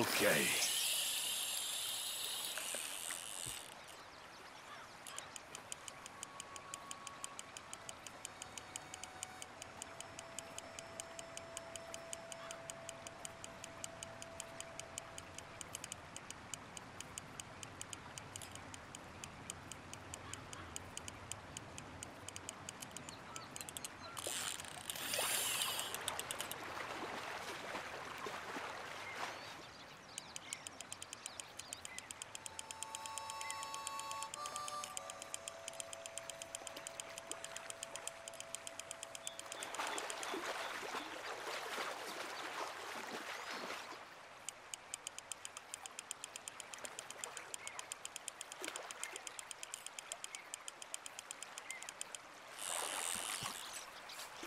Okay.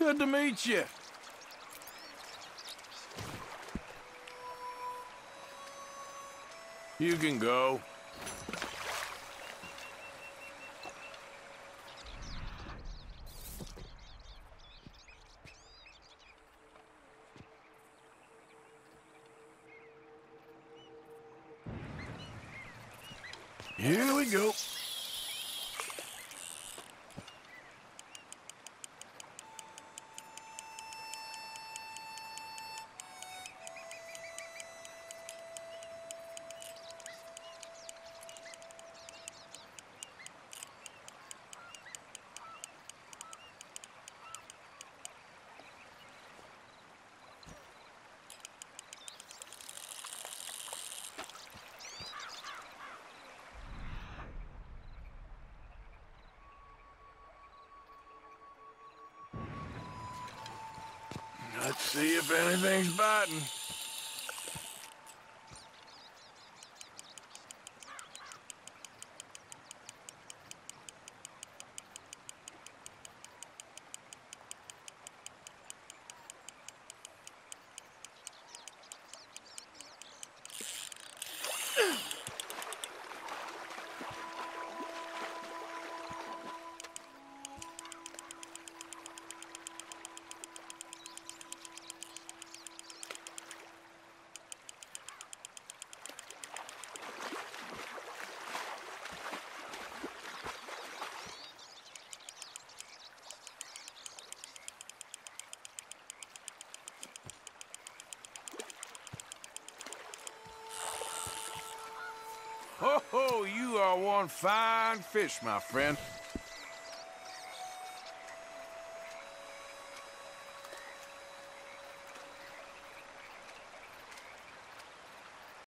Good to meet you. You can go. Here we go. Let's see if anything's biting. Ho ho, you are one fine fish, my friend.